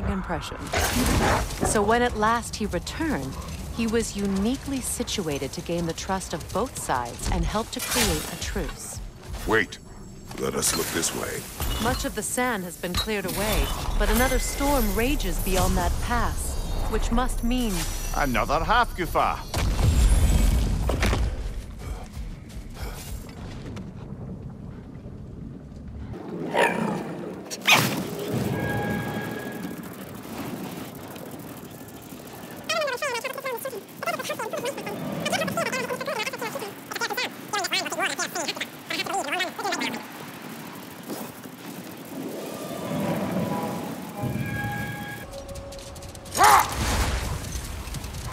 impression. So when at last he returned, he was uniquely situated to gain the trust of both sides and help to create a truce. Wait. Let us look this way. Much of the sand has been cleared away, but another storm rages beyond that pass, which must mean... Another Hafgufa.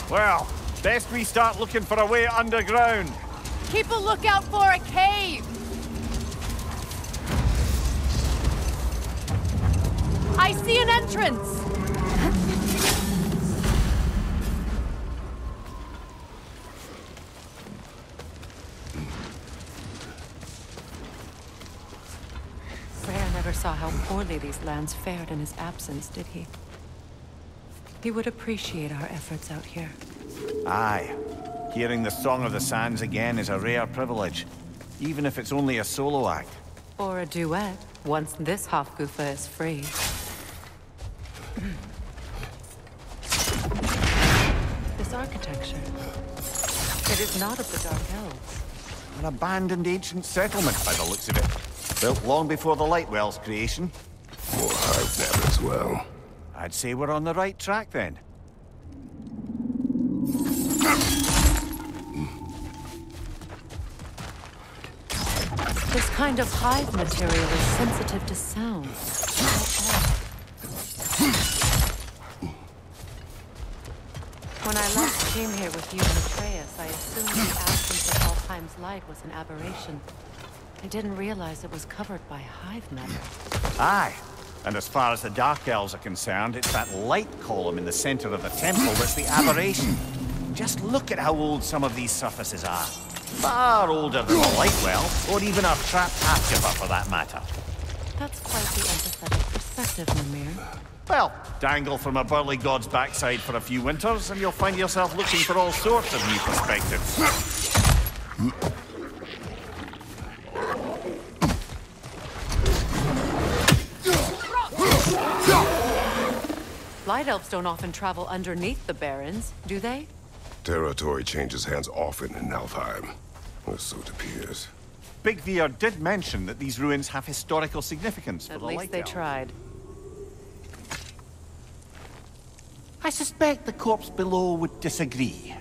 Well, best we start looking for a way underground. Keep a lookout for a cave! I see an entrance! Freyr never saw how poorly these lands fared in his absence, did he? He would appreciate our efforts out here. Aye. Hearing the Song of the Sands again is a rare privilege. Even if it's only a solo act. Or a duet, once this Hafgufa is free. this architecture. It is not of the Dark Elves. An abandoned ancient settlement by the looks of it. Built long before the Lightwell's creation. More hive there as well. I'd say we're on the right track then. This kind of hive material is sensitive to sound. When I last came here with you and Atreus, I assumed the absence of Alfheim's light was an aberration. I didn't realize it was covered by hive matter. Aye. And as far as the Dark Elves are concerned, it's that light column in the center of the temple that's the aberration. Just look at how old some of these surfaces are. Far older than the Lightwell, or even our trapped half for that matter. That's quite the empathetic perspective, Mimir. Well, dangle from a burly god's backside for a few winters, and you'll find yourself looking for all sorts of new perspectives. Light elves don't often travel underneath the barrens, do they? Territory changes hands often in Alfheim. Or so it appears. Big Veer did mention that these ruins have historical significance for At the least Light they Elves. tried. I suspect the corpse below would disagree.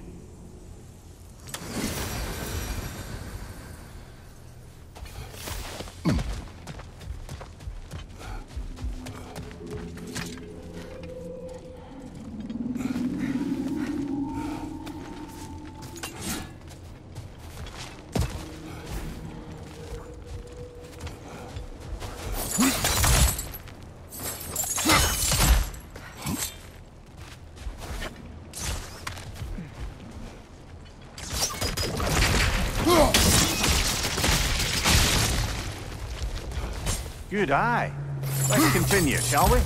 Good eye. Let's continue, shall we?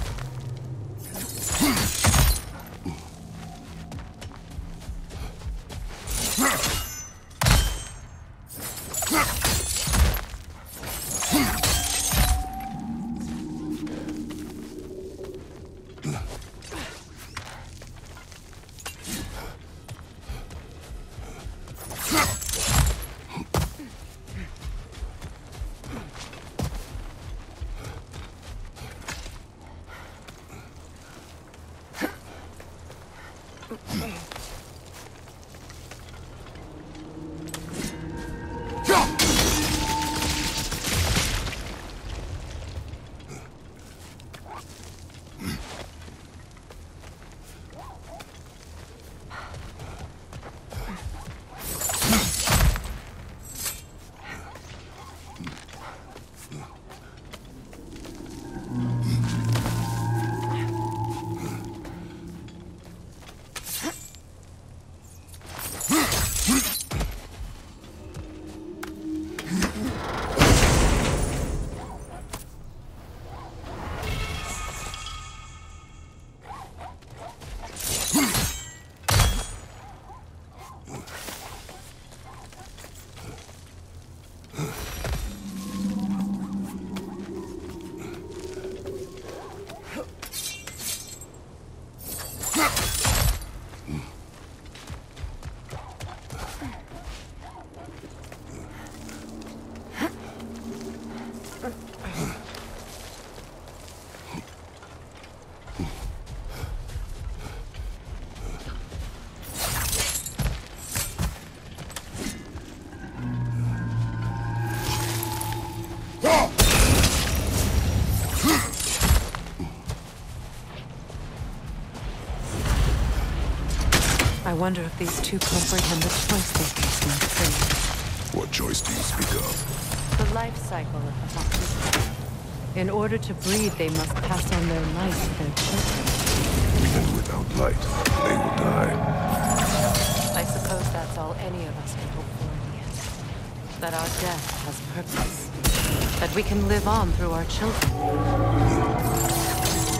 Wonder if these two comprehend the choice they face when free. What choice do you speak of? The life cycle of the foxes. In order to breed, they must pass on their light to their children. And without light, they will die. I suppose that's all any of us can hope for in the end. That our death has purpose. That we can live on through our children.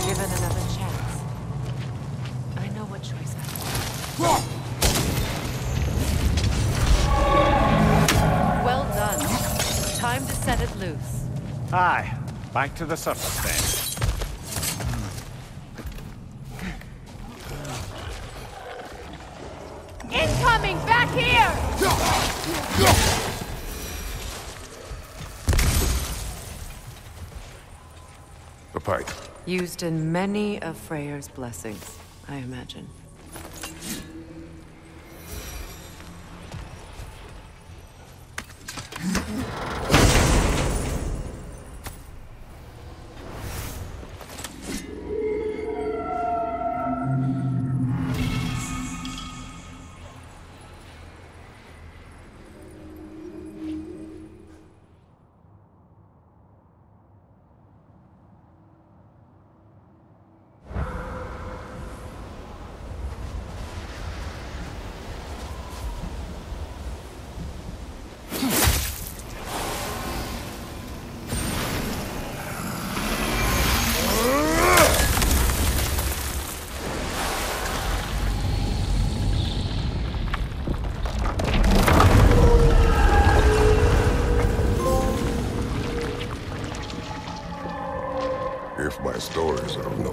Given another chance, I know what choice I. Well done. Time to set it loose. Aye, back to the surface then. Incoming! Back here! A pipe. Used in many of Freyr's blessings, I imagine.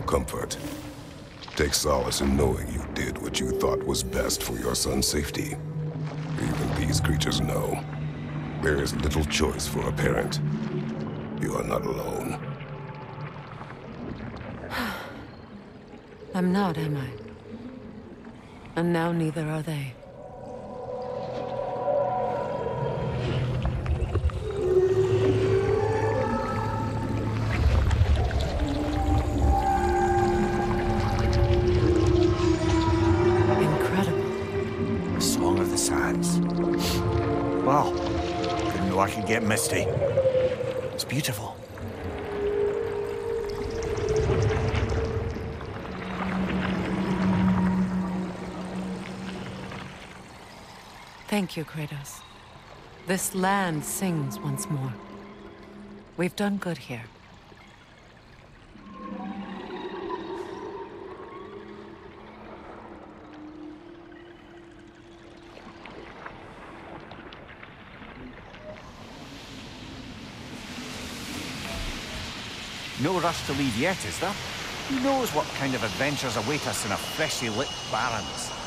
Comfort, take solace in knowing you did what you thought was best for your son's safety. Even these creatures know. There is little choice for a parent. You are not alone. I'm not, am I? And now neither are they. Song of the Sands. Well, didn't know I could get misty. It's beautiful. Thank you, Kratos. This land sings once more. We've done good here. No rush to leave yet, is there? Who knows what kind of adventures await us in a freshly lit Barrens?